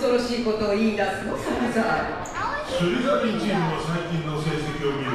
恐ろしいことを言い出すのさチームの最近の成績を見る